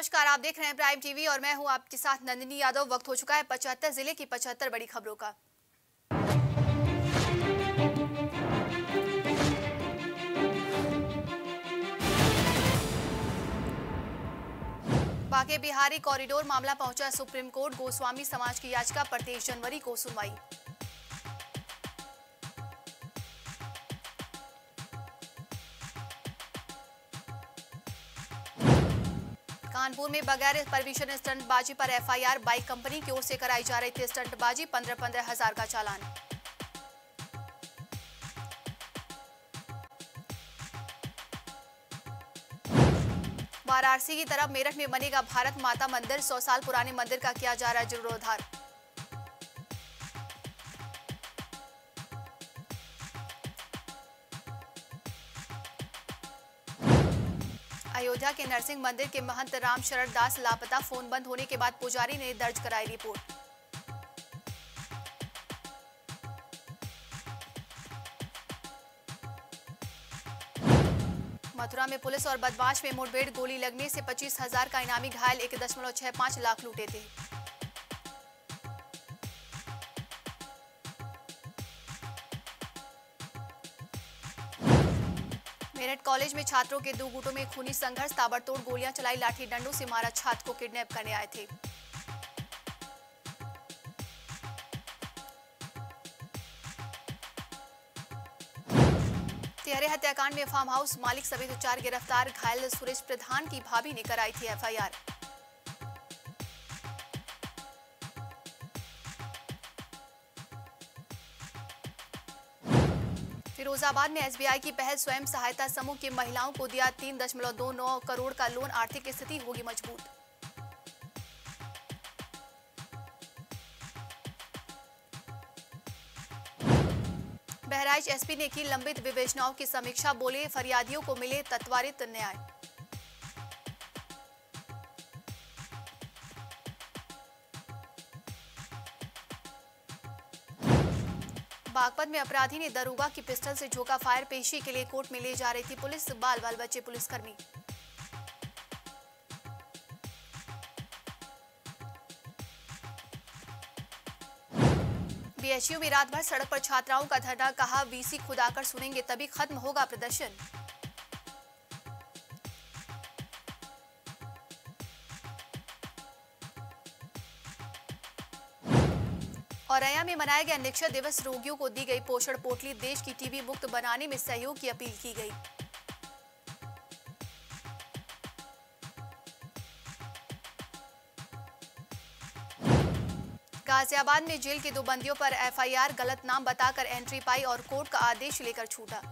नमस्कार, आप देख रहे हैं प्राइम टीवी और मैं हूँ आपके साथ नंदिनी यादव। वक्त हो चुका है पचहत्तर ज़िले की पचहत्तर बड़ी खबरों का। बाके बिहारी कॉरिडोर मामला पहुँचा सुप्रीम कोर्ट। गोस्वामी समाज की याचिका पर तेईस जनवरी को सुनवाई। कानपुर में बगैर परमिशन स्टंटबाजी पर एफआईआर बाइक कंपनी की ओर से कराई जा रही थी स्टंटबाजी पंद्रह पंद्रह हज़ार का चालान। वाराणसी की तरफ़ मेरठ में बनेगा भारत माता मंदिर, सौ साल पुराने मंदिर का किया जा रहा है जीर्णोद्धार। अयोध्या के नरसिंह मंदिर के महंत राम शरण दास लापता फ़ोन बंद होने के बाद पुजारी ने दर्ज कराई रिपोर्ट। मथुरा में पुलिस और बदमाश में मुठभेड़, गोली लगने से पच्चीस हज़ार का इनामी घायल, एक दशमलव छह पाँच लाख लूटे थे। मेरठ कॉलेज में छात्रों के दो गुटों में खूनी संघर्ष, ताबड़तोड़ गोलियाँ चलाई, लाठी डंडों से मारा छात्र को किडनैप करने आए थे। तिहरे हत्याकांड में फार्म हाउस मालिक समेत चार गिरफ़्तार, घायल सुरेश प्रधान की भाभी ने कराई थी एफआईआर। फिरोजाबाद में एसबीआई की पहल स्वयं सहायता समूह की महिलाओं को दिया तीन दशमलव दो नौ करोड़ का लोन। आर्थिक स्थिति होगी मज़बूत। बहराइच एसपी ने की लंबित विवेचनाओं की समीक्षा, बोले, फरियादियों को मिले तत्वारित न्याय। बागपत में अपराधी ने दरोगा की पिस्टल से झोंका फायर पेशी के लिए कोर्ट में ले जा रही थी पुलिस बाल बाल बच्चे पुलिसकर्मी। बीएचयू में रात भर सड़क पर छात्राओं का धरना, कहा, वीसी खुदाकर सुनेंगे, तभी खत्म होगा प्रदर्शन। औरैया में मनाया गया निक्षय दिवस रोगियों को दी गई पोषण पोटली देश की टीबी मुक्त बनाने में सहयोग की अपील की गई। गाजियाबाद में जेल के दो बंदियों पर एफआईआर, गलत नाम बताकर एंट्री पाई और कोर्ट का आदेश लेकर छूटा।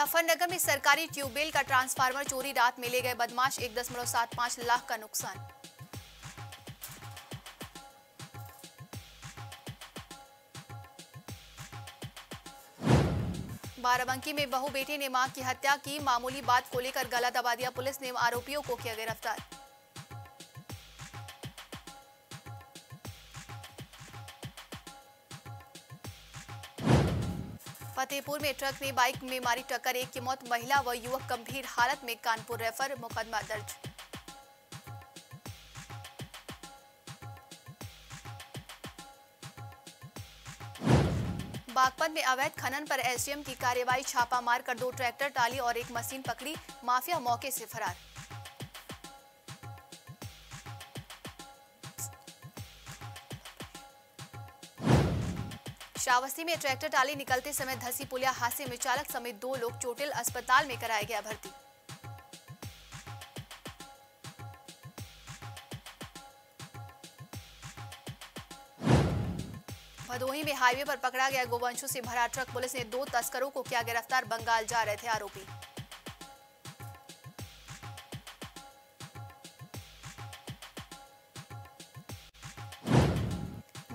मुजफ्फरनगर में सरकारी ट्यूबवेल का ट्रांसफार्मर चोरी, रात में ले गए बदमाश, एक दशमलव सात पाँच लाख का नुकसान। बाराबंकी में बहु बेटे ने माँ की हत्या की, मामूली बात को लेकर गला दबा दिया पुलिस ने आरोपियों को किया गिरफ़्तार। फतेहपुर में ट्रक ने बाइक में मारी टक्कर। एक की मौत, महिला व युवक गंभीर हालत में कानपुर रेफर, मुकदमा दर्ज। बागपत में अवैध खनन पर एसडीएम की कार्रवाई छापा मारकर दो ट्रैक्टर, टाली और एक मशीन पकड़ी। माफिया मौके से फरार। श्रावस्ती में ट्रैक्टर टाली निकलते समय धसी पुलिया हादसे में चालक समेत दो लोग चोटिल अस्पताल में कराया गया भर्ती। भदोही में हाईवे पर पकड़ा गया गोवंशों से भरा ट्रक। पुलिस ने दो तस्करों को किया गिरफ़्तार, बंगाल जा रहे थे आरोपी।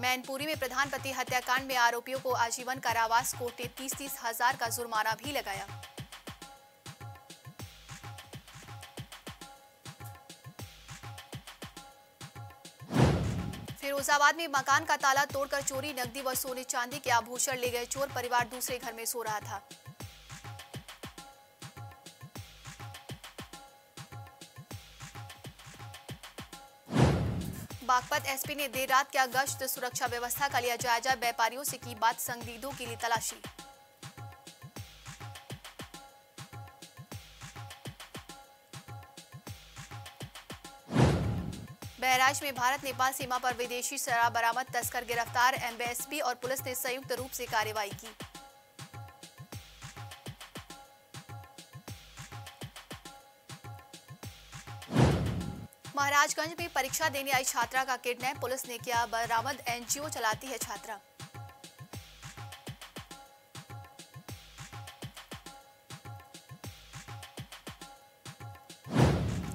मैनपुरी में प्रधानपति हत्याकांड में आरोपियों को आजीवन कारावास कोर्ट ने तीस तीस हज़ार का जुर्माना भी लगाया। फिरोजाबाद में मकान का ताला तोड़कर चोरी, नकदी व सोने चांदी के आभूषण ले गए चोर, परिवार दूसरे घर में सो रहा था। बागपत एसपी ने देर रात क्या गश्त सुरक्षा व्यवस्था का लिया जायजा। व्यापारियों से की बात, संदिग्धों के लिए तलाशी। बहराइच में भारत, नेपाल सीमा पर विदेशी शराब बरामद, तस्कर गिरफ़्तार, एमबीएसपी और पुलिस ने संयुक्त रूप से कार्रवाई की। महाराजगंज में परीक्षा देने आई छात्रा का किडनैप। पुलिस ने किया बरामद। एनजीओ चलाती है छात्रा।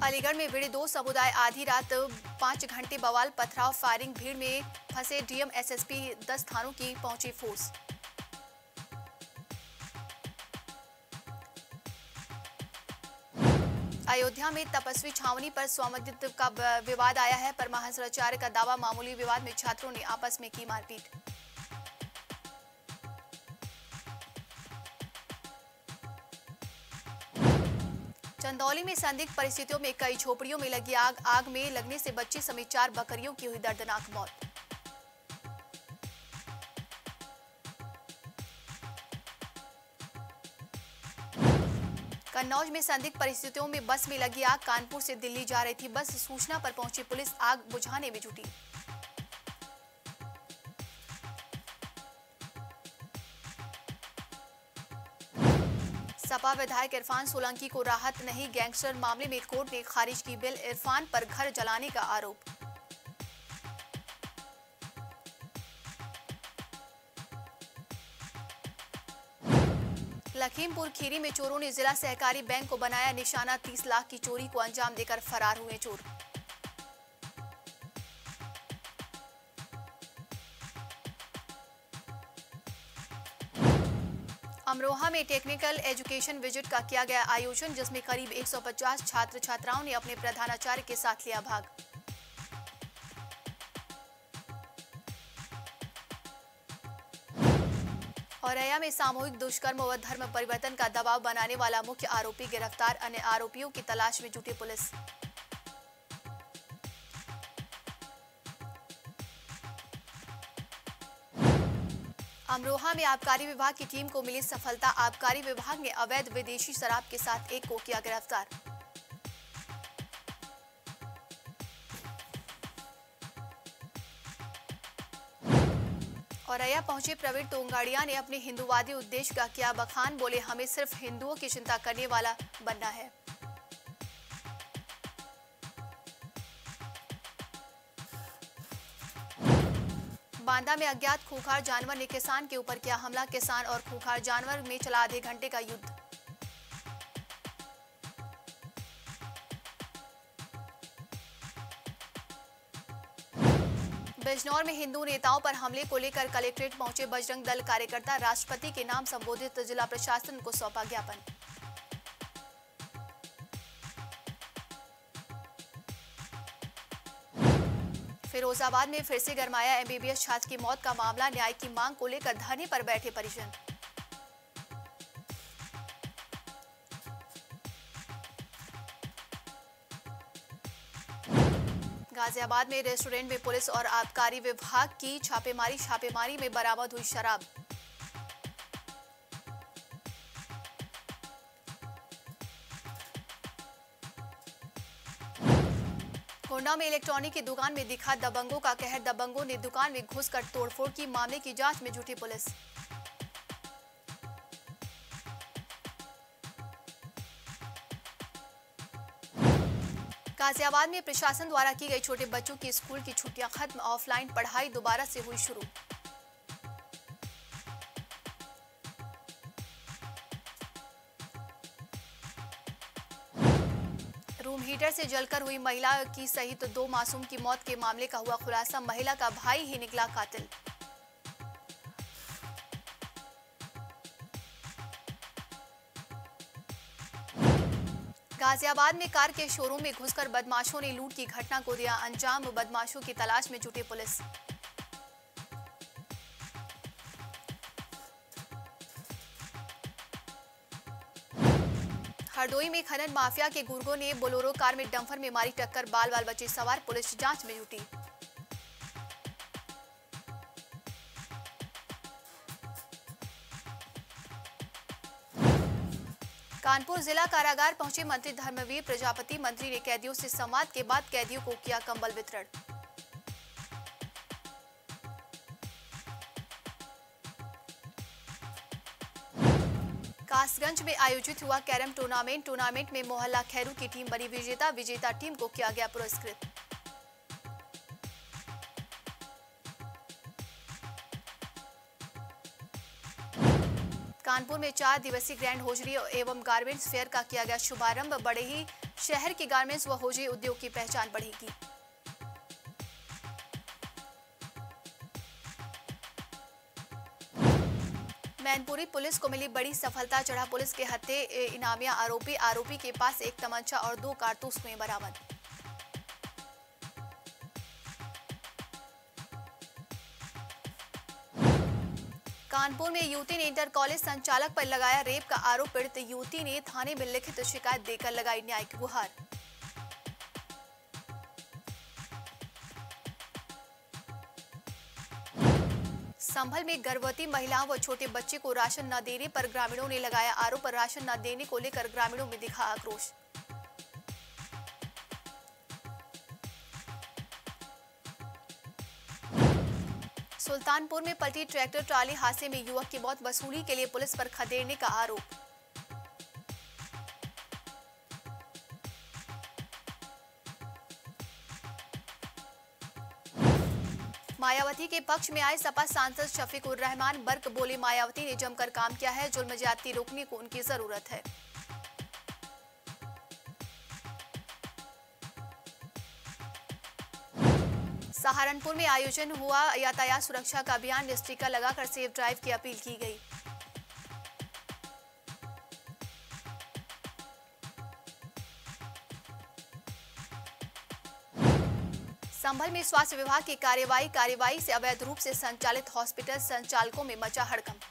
अलीगढ़ में भिड़े दो समुदाय आधी रात पाँच घंटे बवाल पथराव फायरिंग। भीड़ में फंसे डीएम एसएसपी। दस थानों की पहुँची फोर्स। अयोध्या में तपस्वी छावनी पर स्वामित्व का विवाद आया है। परमहंसाचार्य का दावा, मामूली विवाद में छात्रों ने आपस में की मारपीट। चंदौली में संदिग्ध परिस्थितियों में कई झोपड़ियों में लगी आग। आग में लगने से बच्ची समेत चार बकरियों की हुई दर्दनाक मौत। कन्नौज में संदिग्ध परिस्थितियों में बस में लगी आग। कानपुर से दिल्ली जा रही थी बस। सूचना पर पहुँची पुलिस। आग बुझाने में जुटी। सपा विधायक इरफान सोलंकी को राहत नहीं। गैंगस्टर मामले में कोर्ट ने खारिज की बिल। इरफान पर घर जलाने का आरोप। लखीमपुर खीरी में चोरों ने जिला सहकारी बैंक को बनाया निशाना। 30 लाख की चोरी को अंजाम देकर फरार हुए चोर। अमरोहा में टेक्निकल एजुकेशन विज़िट का किया गया आयोजन, जिसमें करीब 150 छात्र छात्राओं ने अपने प्रधानाचार्य के साथ लिया भाग। औरैया में सामूहिक दुष्कर्म व धर्म परिवर्तन का दबाव बनाने वाला मुख्य आरोपी गिरफ़्तार, अन्य आरोपियों की तलाश में जुटी पुलिस। अमरोहा में आबकारी विभाग की टीम को मिली सफलता। आबकारी विभाग ने अवैध विदेशी शराब के साथ एक को किया गिरफ़्तार। औरैया पहुँचे प्रवीण तोंगाड़िया ने अपने हिंदुवादी उद्देश्य का किया बखान बोले, हमें सिर्फ़ हिंदुओं की चिंता करने वाला बनना है। बांदा में अज्ञात खूखार जानवर ने किसान के ऊपर किया हमला। किसान और खूंखार जानवर में चला आधे घंटे का युद्ध। बिजनौर में हिंदू नेताओं पर हमले को लेकर कलेक्ट्रेट पहुँचे बजरंग दल कार्यकर्ता राष्ट्रपति के नाम संबोधित जिला प्रशासन को सौंपा ज्ञापन। फिरोजाबाद में फिर से गरमाया एमबीबीएस छात्र की मौत का मामला न्याय की मांग को लेकर धरने पर बैठे परिजन। गाजियाबाद में रेस्टोरेंट में पुलिस और आबकारी विभाग की छापेमारी छापेमारी में बरामद हुई शराब। गोंडा में इलेक्ट्रॉनिक की दुकान में दिखा दबंगों का कहर। दबंगों ने दुकान में घुसकर तोड़फोड़ की मामले की जाँच में जुटी पुलिस। गाजियाबाद में प्रशासन द्वारा की गई छोटे बच्चों की स्कूल की छुट्टियाँ खत्म, ऑफलाइन पढ़ाई दोबारा से हुई शुरू। रूम हीटर से जलकर हुई महिला की सहित तो दो मासूम की मौत के मामले का हुआ खुलासा, महिला का भाई ही निकला कातिल। गाजियाबाद में कार के शोरूम में घुसकर बदमाशों ने लूट की घटना को दिया अंजाम। बदमाशों की तलाश में जुटी पुलिस। हरदोई में खनन माफिया के गुर्गों ने बोलोरो कार में डंफर में मारी टक्कर बाल बाल बचे सवार, पुलिस जाँच में जुटी। कानपुर जिला कारागार पहुँचे मंत्री धर्मवीर, प्रजापति मंत्री ने कैदियों से संवाद के बाद कैदियों को किया कंबल वितरण। कासगंज में आयोजित हुआ कैरम टूर्नामेंट। टूर्नामेंट में मोहल्ला खैरू की टीम बनी, विजेता विजेता टीम को किया गया पुरस्कृत। कानपुर में चार दिवसीय ग्रैंड होजरी एवं गारमेंट्स फेयर का किया गया शुभारंभ। बड़े ही शहर के गारमेंट्स व होजरी उद्योग की पहचान बढ़ेगी। मैनपुरी पुलिस को मिली बड़ी सफलता, चढ़ा पुलिस के हत्थे इनामिया आरोपी आरोपी के पास एक तमंचा और दो कारतूस में बरामद। कानपुर में युवती ने इंटर कॉलेज संचालक पर लगाया रेप का आरोप, पीड़ित युवती ने थाने में लिखित शिकायत देकर लगाई न्याय की गुहार। संभल में गर्भवती महिलाओं व छोटे बच्चे को राशन न देने पर ग्रामीणों ने लगाया आरोप राशन न देने को लेकर ग्रामीणों में दिखा आक्रोश। सुल्तानपुर में पलटी ट्रैक्टर ट्राली हादसे में युवक की मौत, वसूली के लिए पुलिस पर खदेड़ने का आरोप। मायावती के पक्ष में आए सपा सांसद शफीक उर रहमान, बर्क बोले मायावती ने जमकर काम किया है जुल्म ज्यादती रोकने को उनकी ज़रूरत है। सहारनपुर में आयोजन हुआ। यातायात सुरक्षा का अभियान स्टिकर लगाकर सेफ़ ड्राइव की अपील की गई। संभल में स्वास्थ्य विभाग की कार्यवाही कार्यवाही से अवैध रूप से संचालित हॉस्पिटल संचालकों में मचा हड़कंप।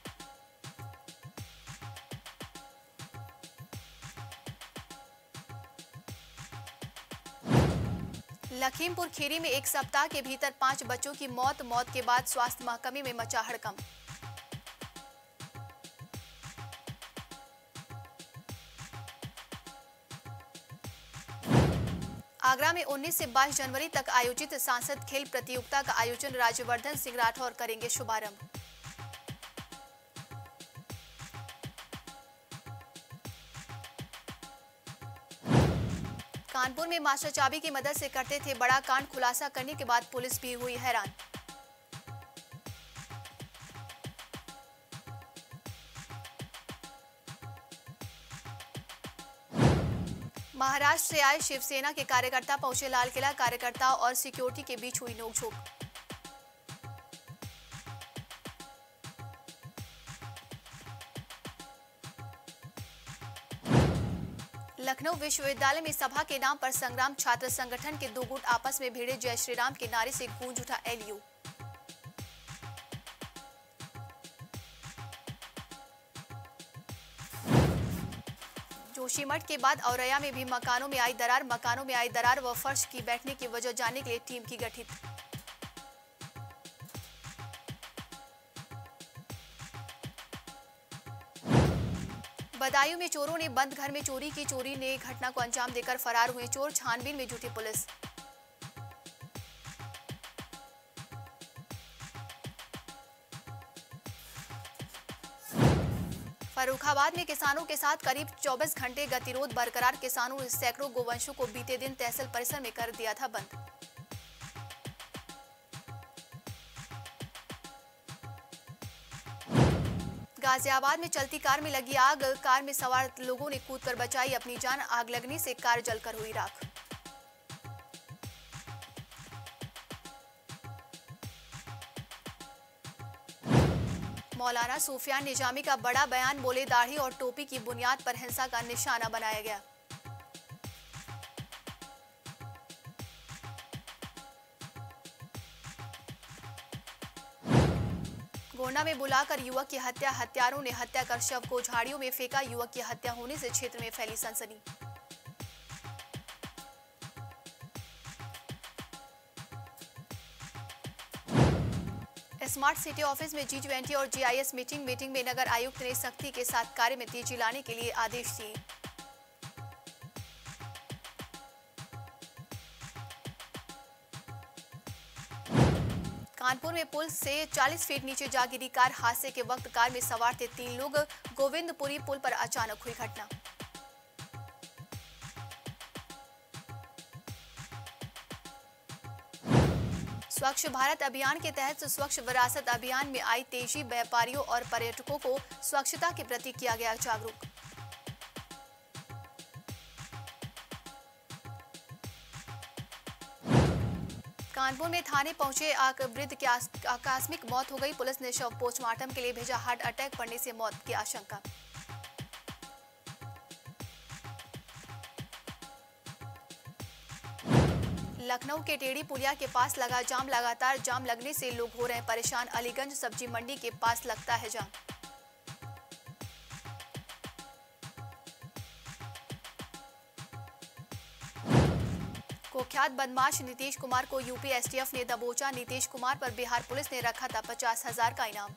लखीमपुर खीरी में एक सप्ताह के भीतर पाँच बच्चों की मौत मौत के बाद स्वास्थ्य महकमे में मचा हड़कंप। आगरा में 19 से 22 जनवरी तक आयोजित सांसद खेल प्रतियोगिता का आयोजन राज्यवर्धन सिंह राठौर करेंगे शुभारंभ। कानपुर में मास्टर चाबी की मदद से करते थे बड़ा कांड, खुलासा करने के बाद पुलिस भी हुई हैरान। महाराष्ट्र से आए शिवसेना के कार्यकर्ता पहुँचे लाल किला कार्यकर्ता और सिक्योरिटी के बीच हुई नोकझोंक। लखनऊ विश्वविद्यालय में सभा के नाम पर संग्राम छात्र संगठन के दो गुट आपस में भिड़े जय श्री राम के नारे से गूंज उठा एलयू जोशीमठ के बाद औरैया में भी मकानों में आई दरार, मकानों में आई दरार व फर्श की बैठने की वजह जानने के लिए टीम की गठित। बदायूं में चोरों ने बंद घर में चोरी की चोरी ने घटना को अंजाम देकर फरार हुए चोर। छानबीन में जुटी पुलिस। फरुखाबाद में किसानों के साथ करीब 24 घंटे गतिरोध, बरकरार किसानों सैकड़ों गोवंशों को बीते दिन तहसील परिसर में कर दिया था बंद। गाजियाबाद में चलती कार में लगी आग। कार में सवार लोगों ने कूदकर बचाई अपनी जान। आग लगने से कार जलकर हुई राख। मौलाना सूफियान निजामी का बड़ा बयान, बोले दाढ़ी और टोपी की बुनियाद पर हिंसा का निशाना बनाया गया। गोंडा में बुलाकर युवक की हत्या, हत्यारों ने हत्या कर शव को झाड़ियों में फेंका। युवक की हत्या होने से क्षेत्र में फैली सनसनी। स्मार्ट सिटी ऑफ़िस में जी ट्वेंटी और जीआईएस मीटिंग मीटिंग में नगर आयुक्त ने सख्ती के साथ कार्य में तेज़ी लाने के लिए आदेश दिए। कानपुर में पुल से 40 फीट नीचे जा गिरी कार हादसे के वक्त कार में सवार थे तीन लोग। गोविंदपुरी पुल पर अचानक हुई घटना। स्वच्छ भारत अभियान के तहत स्वच्छ विरासत अभियान में आई तेज़ी, व्यापारियों और पर्यटकों को स्वच्छता के प्रति किया गया जागरूक। कानपुर में थाने पहुँचे वृद्ध की आकस्मिक मौत हो गई। पुलिस ने शव पोस्टमार्टम के लिए भेजा हार्ट अटैक पड़ने से मौत की आशंका। लखनऊ के टेढ़ी पुलिया के पास लगा जाम, लगातार जाम लगने से लोग हो रहे हैं परेशान। अलीगंज सब्ज़ी मंडी के पास लगता है जाम। कुख्यात बदमाश नीतीश कुमार को यूपी एसटीएफ ने दबोचा। नीतीश कुमार पर बिहार पुलिस ने रखा था पचास हज़ार का इनाम।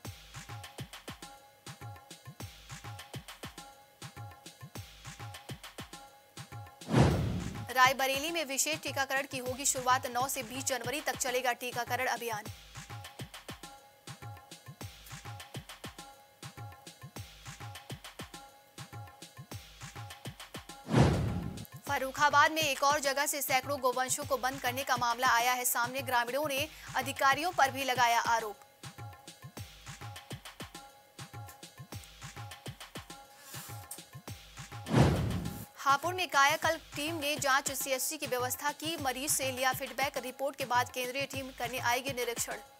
रायबरेली में विशेष टीकाकरण की होगी शुरुआत। 9 से 20 जनवरी तक चलेगा टीकाकरण अभियान। फरूखाबाद में एक और जगह से सैकड़ों गोवंशों को बंद करने का मामला आया है। सामने ग्रामीणों ने अधिकारियों पर भी लगाया आरोप। हापुड़ में कायाकल्प टीम ने जाँच सीएससी की व्यवस्था की, मरीज़ से लिया फीडबैक, रिपोर्ट के बाद केंद्रीय टीम करने आएगी निरीक्षण।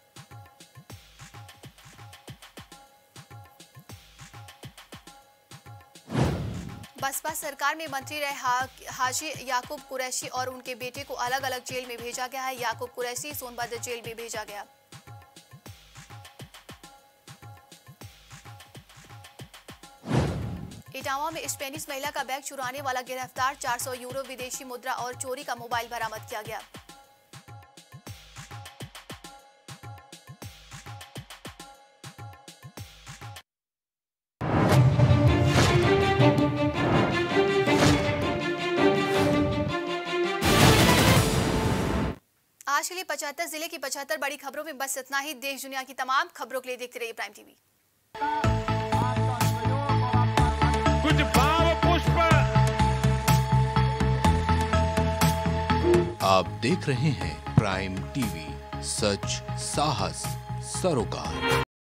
बसपा सरकार में मंत्री रहे हा, हाजी याकूब कुरैशी और उनके बेटे को अलग अलग जेल में भेजा गया है। याकूब कुरैशी सोनभद्र जेल में भेजा गया। इटावा में स्पेनिश महिला का बैग चुराने वाला गिरफ़्तार 400 यूरो विदेशी मुद्रा और चोरी का मोबाइल बरामद किया गया। लिए पचहत्तर ज़िले की पचहत्तर बड़ी खबरों में बस इतना ही। देश दुनिया की तमाम खबरों के लिए देखते रहिए प्राइम टीवी कुछ भाव पुष्प। आप देख रहे हैं प्राइम टीवी सच साहस सरोकार।